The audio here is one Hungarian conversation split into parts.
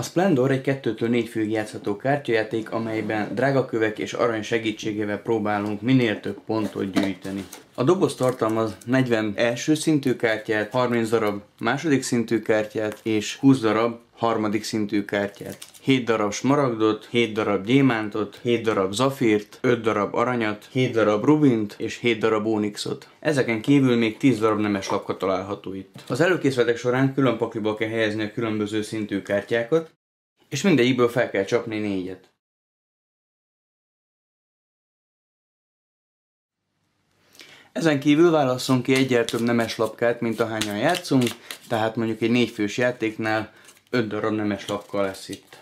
A Splendor egy 2-től 4 főig játszható kártyajáték, amelyben drágakövek és arany segítségével próbálunk minél több pontot gyűjteni. A doboz tartalmaz 40 első szintű kártyát, 30 darab második szintű kártyát és 20 darab harmadik szintű kártyát. 7 darab smaragdot, 7 darab gyémántot, 7 darab zafírt, 5 darab aranyat, 7 darab rubint és 7 darab ónixot. Ezeken kívül még 10 darab nemes lapka található itt. Az előkészületek során külön pakliba kell helyezni a különböző szintű kártyákat, és mindegyikből fel kell csapni négyet. Ezen kívül válasszunk ki egyel több nemes lapkát, mint ahányan játszunk, tehát mondjuk egy négyfős játéknál 5 darab nemes lapka lesz itt.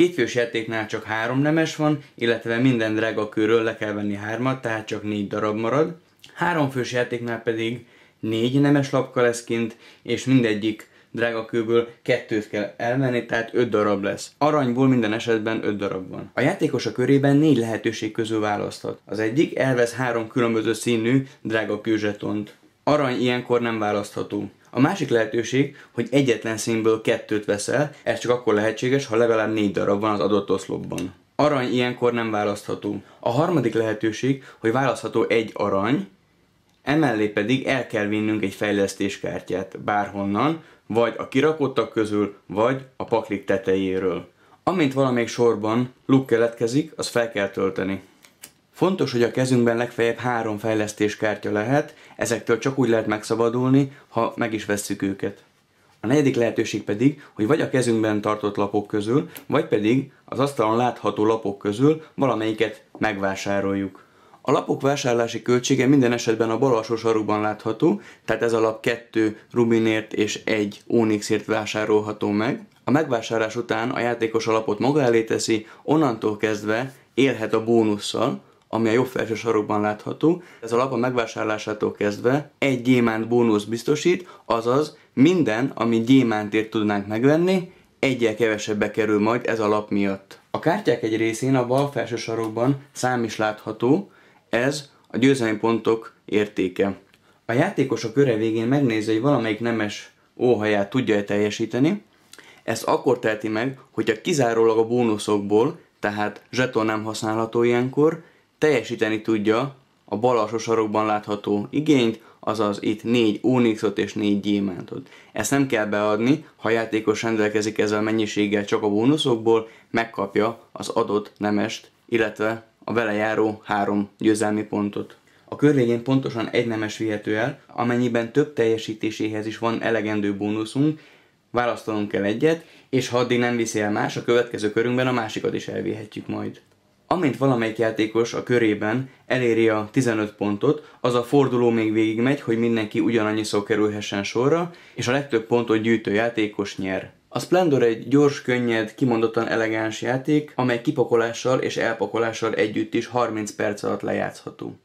Kétfős játéknál csak három nemes van, illetve minden drága körről le kell venni hármat, tehát csak négy darab marad. Háromfős játéknál pedig négy nemes lapka lesz kint, és mindegyik drága kőből kettőt kell elvenni, tehát öt darab lesz. Aranyból minden esetben öt darab van. A játékos a körében négy lehetőség közül választhat. Az egyik elvesz három különböző színű drága kőzsetont. Arany ilyenkor nem választható. A másik lehetőség, hogy egyetlen színből kettőt veszel, ez csak akkor lehetséges, ha legalább négy darab van az adott oszlopban. Arany ilyenkor nem választható. A harmadik lehetőség, hogy választható egy arany, emellé pedig el kell vinnünk egy fejlesztéskártyát bárhonnan, vagy a kirakottak közül, vagy a paklik tetejéről. Amint valamelyik sorban luk keletkezik, az fel kell tölteni. Fontos, hogy a kezünkben legfeljebb három fejlesztéskártya lehet, ezektől csak úgy lehet megszabadulni, ha meg is vesszük őket. A negyedik lehetőség pedig, hogy vagy a kezünkben tartott lapok közül, vagy pedig az asztalon látható lapok közül valamelyiket megvásároljuk. A lapok vásárlási költsége minden esetben a bal alsó sarokban látható, tehát ez a lap 2 rubinért és 1 onyxért vásárolható meg. A megvásárlás után a játékos a lapot maga elé teszi, onnantól kezdve élhet a bónusszal, ami a jobb felső sarokban látható. Ez a lap a megvásárlásától kezdve egy gyémánt bónusz biztosít, azaz minden, ami gyémántért tudnánk megvenni, egyel kevesebbe kerül majd ez a lap miatt. A kártyák egy részén a bal felső sarokban szám is látható, ez a győzelmi pontok értéke. A játékos a köre végén megnézi, hogy valamelyik nemes óhaját tudja-e teljesíteni. Ezt akkor teheti meg, hogyha kizárólag a bónuszokból, tehát zseton nem használható ilyenkor, teljesíteni tudja a bal alsó sarokban látható igényt, azaz itt 4 Onyxot és 4 gyémántot. Ezt nem kell beadni, ha a játékos rendelkezik ezzel a mennyiséggel csak a bónuszokból, megkapja az adott nemest, illetve a vele járó három győzelmi pontot. A kör végén pontosan egy nemes vihető el, amennyiben több teljesítéséhez is van elegendő bónuszunk, választanunk kell egyet, és ha addig nem viszi el más, a következő körünkben a másikat is elvihetjük majd. Amint valamelyik játékos a körében eléri a 15 pontot, az a forduló még végigmegy, hogy mindenki ugyanannyiszor kerülhessen sorra, és a legtöbb pontot gyűjtő játékos nyer. A Splendor egy gyors, könnyed, kimondottan elegáns játék, amely kipakolással és elpakolással együtt is 30 perc alatt lejátszható.